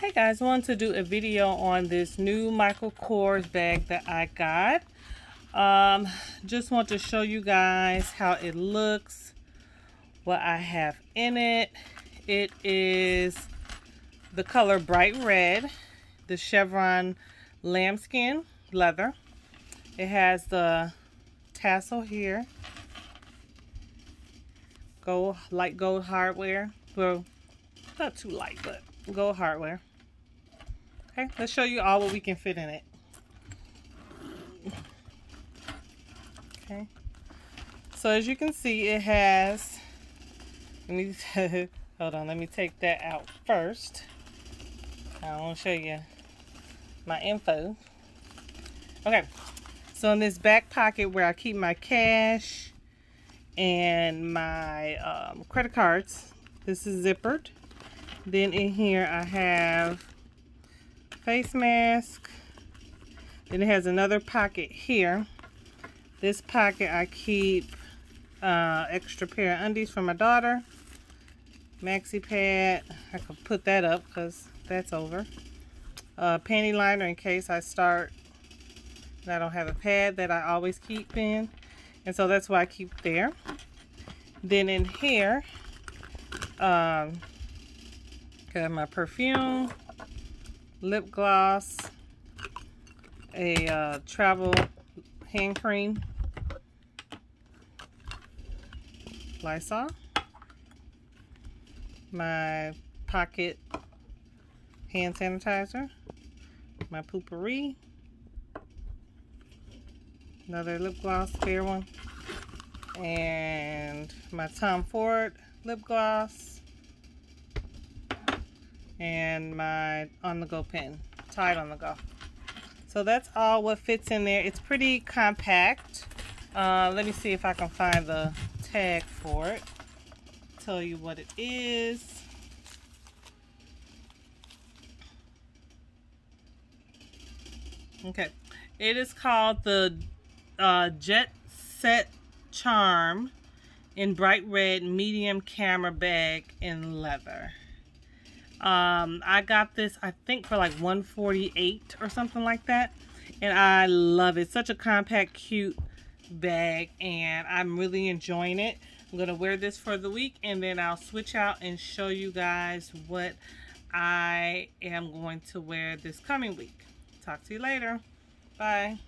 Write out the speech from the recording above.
Hey guys, I wanted to do a video on this new Michael Kors bag that I got. Um, just want to show you guys how it looks, what I have in it. It is the color bright red, the chevron lambskin leather. It has the tassel here, gold, light gold hardware. Well, not too light, but gold hardware. Okay, let's show you all what we can fit in it. Okay, so as you can see, it has, let me, hold on, let me take that out first. I want to show you my info. Okay, so in this back pocket where I keep my cash and my um, credit cards, this is zippered. Then in here I have face mask. Then it has another pocket here. This pocket I keep uh, extra pair of undies for my daughter. Maxi pad. I could put that up because that's over. Uh, panty liner in case I start and I don't have a pad that I always keep in. And so that's why I keep there. Then in here, um, got my perfume, lip gloss, a uh, travel hand cream, Lysol, my pocket hand sanitizer, my Poo-Pourri, another lip gloss, fair one, and my Tom Ford lip gloss, and my on-the-go pen, Tide on the go. So that's all what fits in there. It's pretty compact. Uh, let me see if I can find the tag for it. Tell you what it is. Okay. It is called the uh, Jet Set Charm in bright red medium camera bag in leather. Um, I got this, I think, for like 148 or something like that. And I love it. Such a compact, cute bag. And I'm really enjoying it. I'm going to wear this for the week. And then I'll switch out and show you guys what I am going to wear this coming week. Talk to you later. Bye.